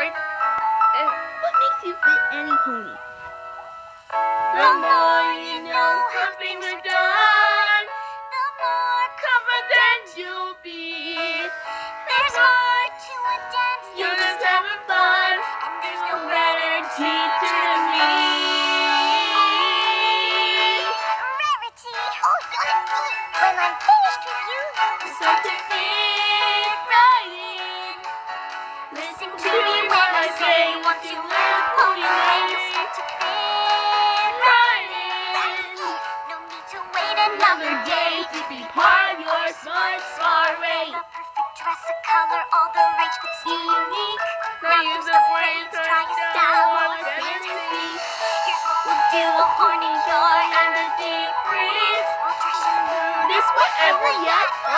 Eh. pony. The more you know how things are done, the more confident you'll be. There's more to a dance. You're just having fun, and there's no better teacher than me. Rarity. Oh, you'll see when I'm finished with you. So to fit right in. Listen to once you learn pony ways. To fit Right. No need to wait Another day to be part of your smart soiree. The perfect dress, a color, all the still unique. Now use the brains, Try a style more fantasy. Here's what we'll do: a morning joy and a deep freeze. We'll dress you This whatever find.